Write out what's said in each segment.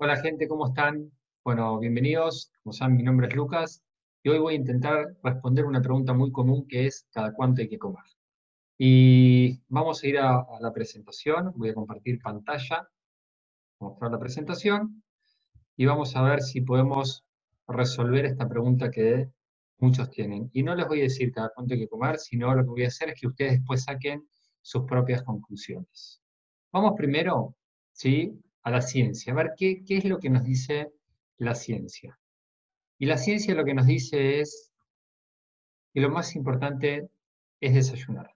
Hola gente, ¿cómo están? Bueno, bienvenidos. Como saben, mi nombre es Lucas y hoy voy a intentar responder una pregunta muy común que es ¿cada cuánto hay que comer? Y vamos a ir a, la presentación. Voy a compartir pantalla, mostrar la presentación y vamos a ver si podemos resolver esta pregunta que muchos tienen. Y no les voy a decir cada cuánto hay que comer, sino lo que voy a hacer es que ustedes después saquen sus propias conclusiones. Vamos primero, ¿sí? A la ciencia, a ver qué, qué es lo que nos dice la ciencia. Y la ciencia lo que nos dice es que lo más importante es desayunar.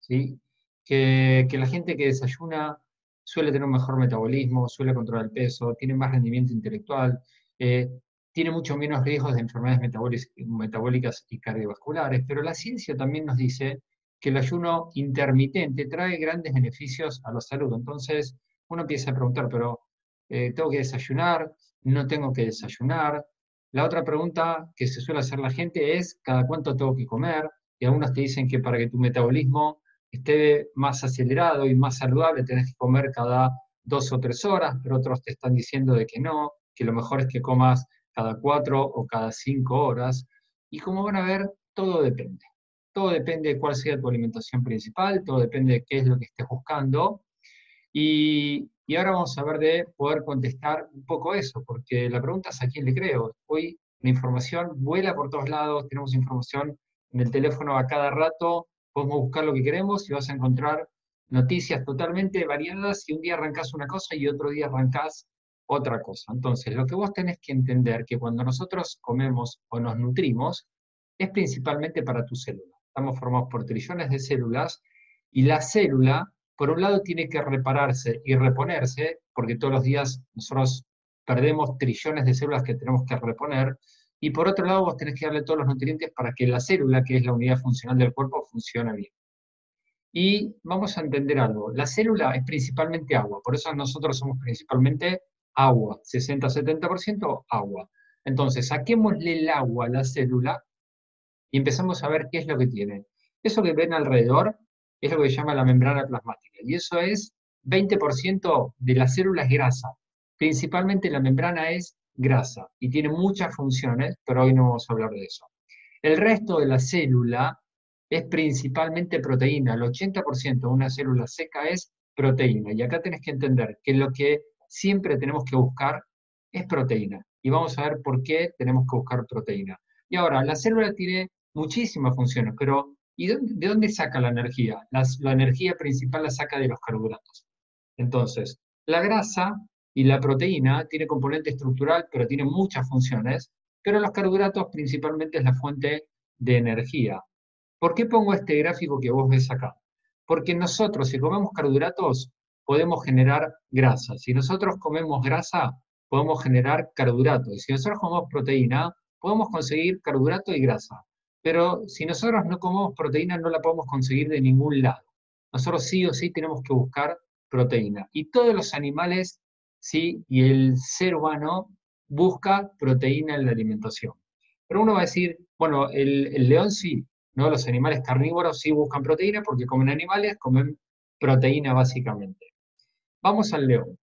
¿sí? Que, que la gente que desayuna suele tener un mejor metabolismo, suele controlar el peso, tiene más rendimiento intelectual, eh, tiene mucho menos riesgos de enfermedades metabólicas y cardiovasculares, pero la ciencia también nos dice que el ayuno intermitente trae grandes beneficios a la salud. Entonces, uno empieza a preguntar, pero eh, ¿tengo que desayunar? ¿No tengo que desayunar? La otra pregunta que se suele hacer la gente es, ¿cada cuánto tengo que comer? Y algunos te dicen que para que tu metabolismo esté más acelerado y más saludable tenés que comer cada dos o tres horas, pero otros te están diciendo de que no, que lo mejor es que comas cada cuatro o cada cinco horas. Y como van a ver, todo depende. Todo depende de cuál sea tu alimentación principal, todo depende de qué es lo que estés buscando. Y, ahora vamos a ver de poder contestar un poco eso, porque la pregunta es a quién le creo. Hoy la información vuela por todos lados, tenemos información en el teléfono a cada rato, podemos buscar lo que queremos y vas a encontrar noticias totalmente variadas y un día arrancás una cosa y otro día arrancás otra cosa. Entonces, lo que vos tenés que entender que cuando nosotros comemos o nos nutrimos, es principalmente para tu célula. Estamos formados por trillones de células y la célula por un lado tiene que repararse y reponerse, porque todos los días nosotros perdemos trillones de células que tenemos que reponer, y por otro lado vos tenés que darle todos los nutrientes para que la célula, que es la unidad funcional del cuerpo, funcione bien. Y vamos a entender algo, la célula es principalmente agua, por eso nosotros somos principalmente agua, 60-70% agua. Entonces, saquémosle el agua a la célula y empezamos a ver qué es lo que tiene. Eso que ven alrededor es lo que se llama la membrana plasmática. Y eso es 20% de la célula es grasa. Principalmente la membrana es grasa y tiene muchas funciones, pero hoy no vamos a hablar de eso. El resto de la célula es principalmente proteína. El 80% de una célula seca es proteína. Y acá tenés que entender que lo que siempre tenemos que buscar es proteína. Y vamos a ver por qué tenemos que buscar proteína. Y ahora, la célula tiene muchísimas funciones, pero ¿Y de dónde saca la energía? la energía principal la saca de los carbohidratos. Entonces, la grasa y la proteína tiene componente estructural, pero tiene muchas funciones, pero los carbohidratos principalmente es la fuente de energía. ¿Por qué pongo este gráfico que vos ves acá? Porque nosotros, si comemos carbohidratos, podemos generar grasa. Si nosotros comemos grasa, podemos generar carbohidratos. Y si nosotros comemos proteína, podemos conseguir carbohidrato y grasa. Pero si nosotros no comemos proteína, no la podemos conseguir de ningún lado. Nosotros sí o sí tenemos que buscar proteína. Y todos los animales, sí, y el ser humano busca proteína en la alimentación. Pero uno va a decir, bueno, el, león sí, ¿no? Los animales carnívoros sí buscan proteína porque comen animales, comen proteína básicamente. Vamos al león.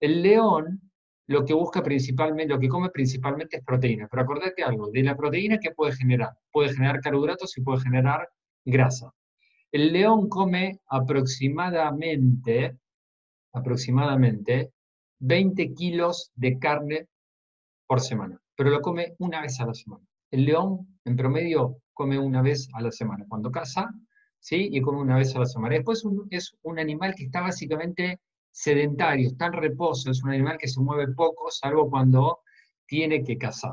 El león lo que busca principalmente, lo que come principalmente es proteína. Pero acordate algo, de la proteína, ¿qué puede generar? Puede generar carbohidratos y puede generar grasa. El león come aproximadamente, aproximadamente 20 kilos de carne por semana, pero lo come una vez a la semana. El león, en promedio, come una vez a la semana. Cuando caza, ¿sí? Y come una vez a la semana. Después es un animal que está básicamente sedentario, está en reposo, es un animal que se mueve poco, salvo cuando tiene que cazar.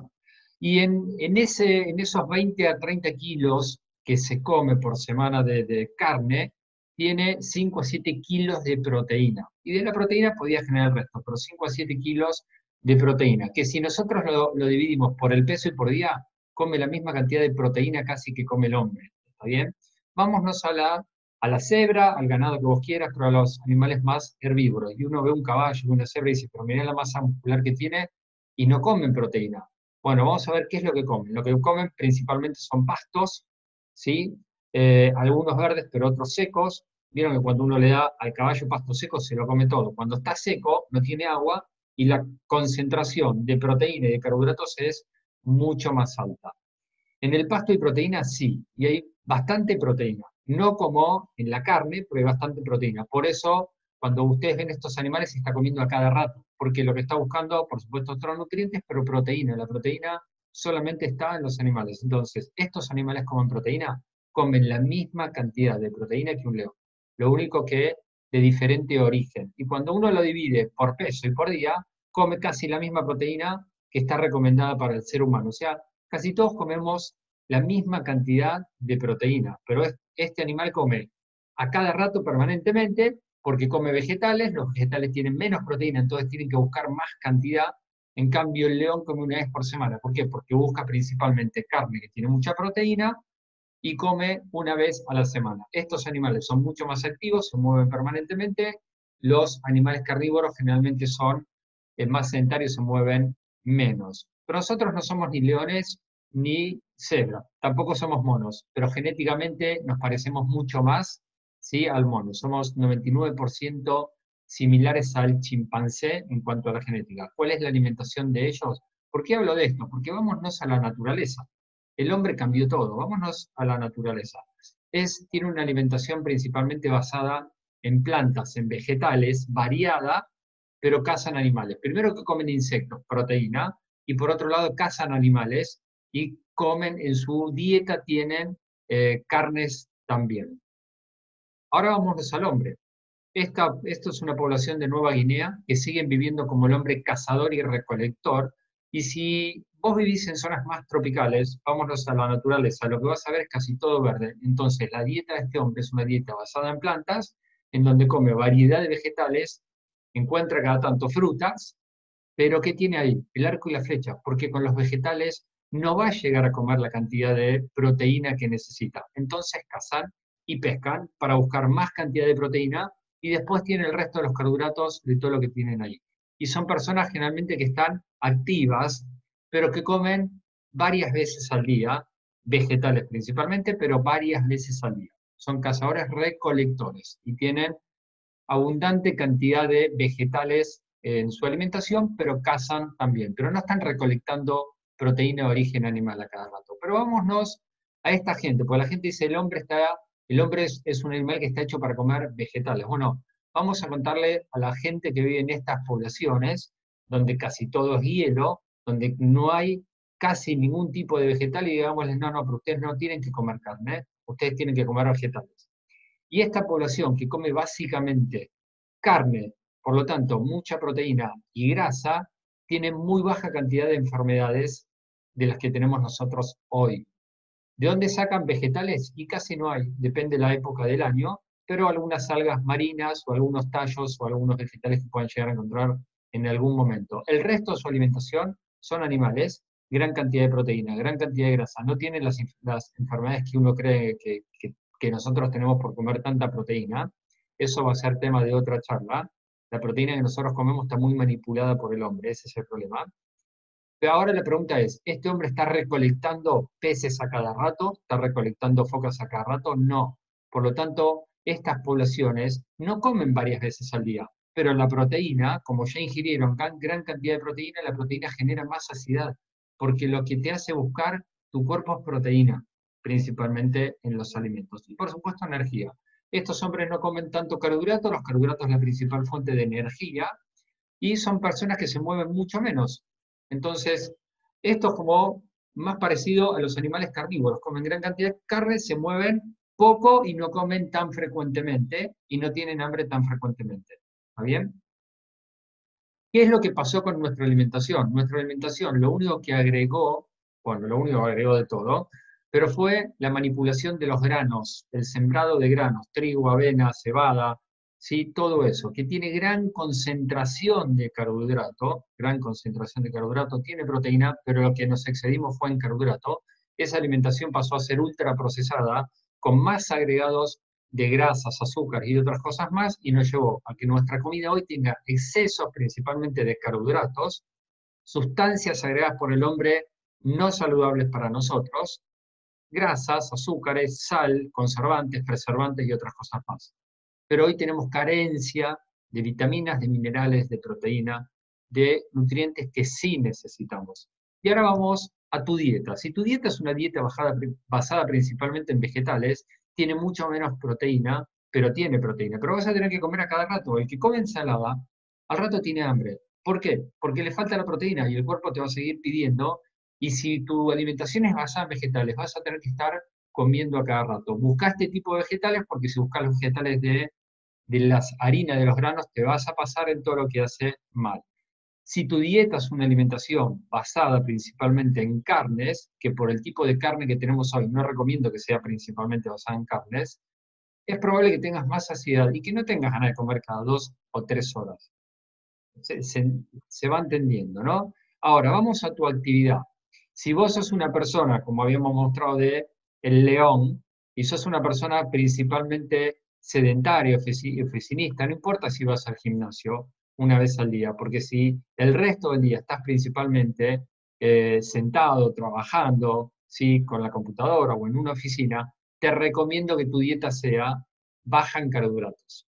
Y en, ese, en esos 20 a 30 kilos que se come por semana de, carne, tiene 5 a 7 kilos de proteína. Y de la proteína podía generar el resto, pero 5 a 7 kilos de proteína, que si nosotros lo, lo, dividimos por el peso y por día, come la misma cantidad de proteína casi que come el hombre. ¿Está bien? Vámonos a la a la cebra, al ganado que vos quieras, pero a los animales más herbívoros. Y uno ve un caballo, una cebra y dice, pero mira la masa muscular que tiene y no comen proteína. Bueno, vamos a ver qué es lo que comen. Lo que comen principalmente son pastos, ¿sí? Eh, algunos verdes, pero otros secos. Vieron que cuando uno le da al caballo pasto seco, se lo come todo. Cuando está seco, no tiene agua y la concentración de proteína y de carbohidratos es mucho más alta. En el pasto hay proteína, sí, y hay bastante proteína. No como en la carne, pero hay bastante proteína. Por eso, cuando ustedes ven estos animales, se está comiendo a cada rato, porque lo que está buscando, por supuesto, otros nutrientes, pero proteína. La proteína solamente está en los animales. Entonces, estos animales comen proteína, comen la misma cantidad de proteína que un león. Lo único que de diferente origen. Y cuando uno lo divide por peso y por día, come casi la misma proteína que está recomendada para el ser humano. O sea, casi todos comemos la misma cantidad de proteína, pero este animal come a cada rato permanentemente porque come vegetales, los vegetales tienen menos proteína, entonces tienen que buscar más cantidad. En cambio, el león come una vez por semana. ¿Por qué? Porque busca principalmente carne que tiene mucha proteína y come una vez a la semana. Estos animales son mucho más activos, se mueven permanentemente. Los animales carnívoros generalmente son eh, más sedentarios, se mueven menos. Pero nosotros no somos ni leones ni cebra, tampoco somos monos, pero genéticamente nos parecemos mucho más ¿sí? al mono. Somos 99% similares al chimpancé en cuanto a la genética. ¿Cuál es la alimentación de ellos? ¿Por qué hablo de esto? Porque vámonos a la naturaleza. El hombre cambió todo, vámonos a la naturaleza. Es, tiene una alimentación principalmente basada en plantas, en vegetales, variada, pero cazan animales. Primero que comen insectos, proteína, y por otro lado cazan animales y comen, en su dieta tienen eh, carnes también. Ahora vamos al hombre. Esta, esto es una población de Nueva Guinea que siguen viviendo como el hombre cazador y recolector. Y si vos vivís en zonas más tropicales, vámonos a la naturaleza, lo que vas a ver es casi todo verde. Entonces, la dieta de este hombre es una dieta basada en plantas, en donde come variedad de vegetales, encuentra cada tanto frutas, pero ¿qué tiene ahí? El arco y la flecha, porque con los vegetales no va a llegar a comer la cantidad de proteína que necesita. Entonces cazan y pescan para buscar más cantidad de proteína y después tiene el resto de los carbohidratos de todo lo que tienen ahí. Y son personas generalmente que están activas, pero que comen varias veces al día, vegetales principalmente, pero varias veces al día. Son cazadores recolectores y tienen abundante cantidad de vegetales en su alimentación, pero cazan también, pero no están recolectando proteína de origen animal a cada rato. Pero vámonos a esta gente, porque la gente dice el hombre está, el hombre es, un animal que está hecho para comer vegetales. Bueno, vamos a contarle a la gente que vive en estas poblaciones, donde casi todo es hielo, donde no hay casi ningún tipo de vegetal, y digámosles, no, no, pero ustedes no tienen que comer carne, ustedes tienen que comer vegetales. Y esta población que come básicamente carne, por lo tanto, mucha proteína y grasa, tiene muy baja cantidad de enfermedades de las que tenemos nosotros hoy. ¿De dónde sacan vegetales? Y casi no hay, depende de la época del año, pero algunas algas marinas o algunos tallos o algunos vegetales que puedan llegar a encontrar en algún momento. El resto de su alimentación son animales, gran cantidad de proteína, gran cantidad de grasa. No tienen las, enfermedades que uno cree que, que nosotros tenemos por comer tanta proteína. Eso va a ser tema de otra charla. La proteína que nosotros comemos está muy manipulada por el hombre, ese es el problema. Pero ahora la pregunta es, ¿este hombre está recolectando peces a cada rato? ¿Está recolectando focas a cada rato? No. Por lo tanto, estas poblaciones no comen varias veces al día, pero la proteína, como ya ingirieron gran cantidad de proteína, la proteína genera más saciedad, porque lo que te hace buscar tu cuerpo es proteína, principalmente en los alimentos. Y por supuesto energía. Estos hombres no comen tanto carbohidratos, los carbohidratos es la principal fuente de energía, y son personas que se mueven mucho menos. Entonces, esto es como más parecido a los animales carnívoros. Comen gran cantidad de carne, se mueven poco y no comen tan frecuentemente y no tienen hambre tan frecuentemente. ¿Está bien? ¿Qué es lo que pasó con nuestra alimentación? Nuestra alimentación, lo único que agregó, bueno, lo único que agregó de todo, pero fue la manipulación de los granos, el sembrado de granos, trigo, avena, cebada, ¿sí? todo eso, que tiene gran concentración de carbohidrato, gran concentración de carbohidrato, tiene proteína, pero lo que nos excedimos fue en carbohidrato, esa alimentación pasó a ser ultraprocesada, con más agregados de grasas, azúcar y otras cosas más, y nos llevó a que nuestra comida hoy tenga excesos principalmente de carbohidratos, sustancias agregadas por el hombre no saludables para nosotros, grasas, azúcares, sal, conservantes, preservantes y otras cosas más pero hoy tenemos carencia de vitaminas, de minerales, de proteína, de nutrientes que sí necesitamos. Y ahora vamos a tu dieta. Si tu dieta es una dieta basada principalmente en vegetales, tiene mucho menos proteína, pero tiene proteína. Pero vas a tener que comer a cada rato. El que come ensalada, al rato tiene hambre. ¿Por qué? Porque le falta la proteína y el cuerpo te va a seguir pidiendo. Y si tu alimentación es basada en vegetales, vas a tener que estar comiendo a cada rato. Busca este tipo de vegetales porque si buscas los vegetales de, de las harinas, de los granos, te vas a pasar en todo lo que hace mal. Si tu dieta es una alimentación basada principalmente en carnes, que por el tipo de carne que tenemos hoy no recomiendo que sea principalmente basada en carnes, es probable que tengas más saciedad y que no tengas ganas de comer cada dos o tres horas. Se, va entendiendo, ¿no? Ahora, vamos a tu actividad. Si vos sos una persona, como habíamos mostrado de el león, y sos una persona principalmente sedentaria, oficinista, no importa si vas al gimnasio, una vez al día, porque si el resto del día estás principalmente eh, sentado, trabajando, ¿sí? con la computadora o en una oficina, te recomiendo que tu dieta sea baja en carbohidratos.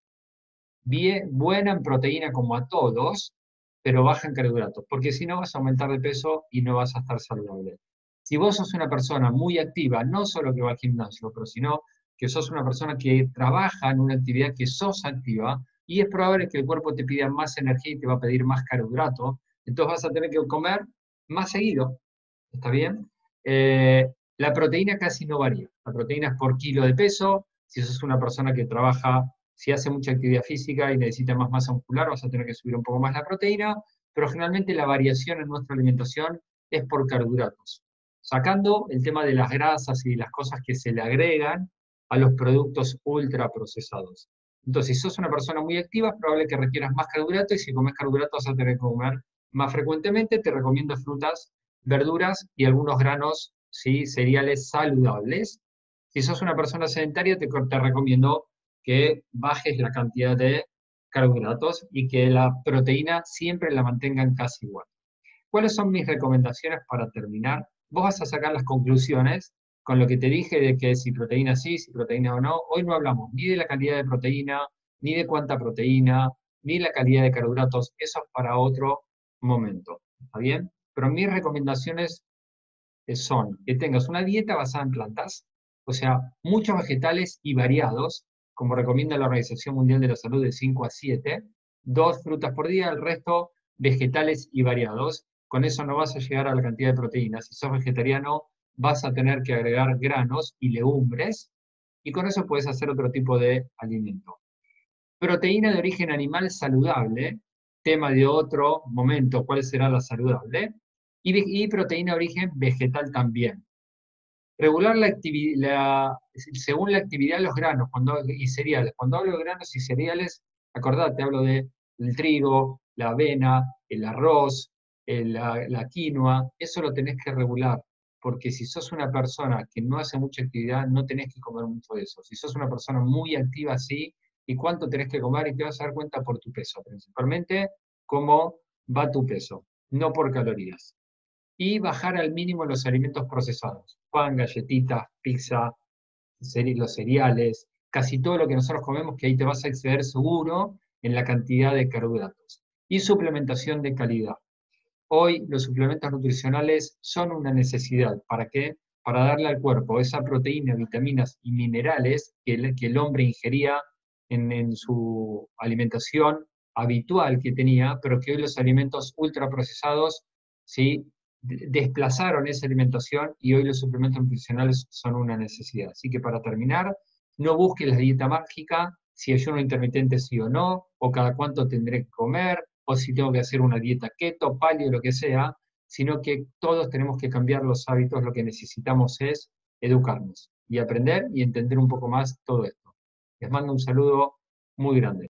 Bien, buena en proteína como a todos, pero baja en carbohidratos, porque si no vas a aumentar de peso y no vas a estar saludable. Si vos sos una persona muy activa, no solo que va al gimnasio, pero sino que sos una persona que trabaja en una actividad que sos activa, y es probable que el cuerpo te pida más energía y te va a pedir más carbohidrato, entonces vas a tener que comer más seguido, ¿está bien? Eh, la proteína casi no varía, la proteína es por kilo de peso, si sos una persona que trabaja, si hace mucha actividad física y necesita más masa muscular, vas a tener que subir un poco más la proteína, pero generalmente la variación en nuestra alimentación es por carbohidratos, sacando el tema de las grasas y las cosas que se le agregan a los productos ultraprocesados. Entonces, si sos una persona muy activa, probable que requieras más carbohidratos y si comes carbohidratos vas a tener que comer más frecuentemente. Te recomiendo frutas, verduras y algunos granos, ¿sí? cereales saludables. Si sos una persona sedentaria, te, te recomiendo que bajes la cantidad de carbohidratos y que la proteína siempre la mantengan casi igual. ¿Cuáles son mis recomendaciones para terminar? Vos vas a sacar las conclusiones con lo que te dije de que si proteína sí, si proteína o no, hoy no hablamos ni de la cantidad de proteína, ni de cuánta proteína, ni la calidad de carbohidratos, eso es para otro momento, ¿está bien? Pero mis recomendaciones son que tengas una dieta basada en plantas, o sea, muchos vegetales y variados, como recomienda la Organización Mundial de la Salud de 5 a 7, dos frutas por día, el resto vegetales y variados. Con eso no vas a llegar a la cantidad de proteínas. Si sos vegetariano, vas a tener que agregar granos y legumbres, y con eso puedes hacer otro tipo de alimento. Proteína de origen animal saludable, tema de otro momento, ¿cuál será la saludable? Y, proteína de origen vegetal también. Regular la actividad, según la actividad de los granos cuando, y cereales. Cuando hablo de granos y cereales, acordate, hablo de el trigo, la avena, el arroz, la, la quinoa, eso lo tenés que regular porque si sos una persona que no hace mucha actividad, no tenés que comer mucho de eso. Si sos una persona muy activa, sí, ¿y cuánto tenés que comer? Y te vas a dar cuenta por tu peso, principalmente cómo va tu peso, no por calorías. Y bajar al mínimo los alimentos procesados, pan, galletitas, pizza, los cereales, casi todo lo que nosotros comemos, que ahí te vas a exceder seguro en la cantidad de carbohidratos. Y suplementación de calidad. Hoy los suplementos nutricionales son una necesidad. ¿Para qué? Para darle al cuerpo esa proteína, vitaminas y minerales que el, hombre ingería en, su alimentación habitual que tenía, pero que hoy los alimentos ultraprocesados ¿sí? desplazaron esa alimentación y hoy los suplementos nutricionales son una necesidad. Así que para terminar, no busques la dieta mágica, si ayuno intermitente sí o no, o cada cuánto tendré que comer, o si tengo que hacer una dieta keto, paleo, lo que sea, sino que todos tenemos que cambiar los hábitos, lo que necesitamos es educarnos y aprender y entender un poco más todo esto. Les mando un saludo muy grande.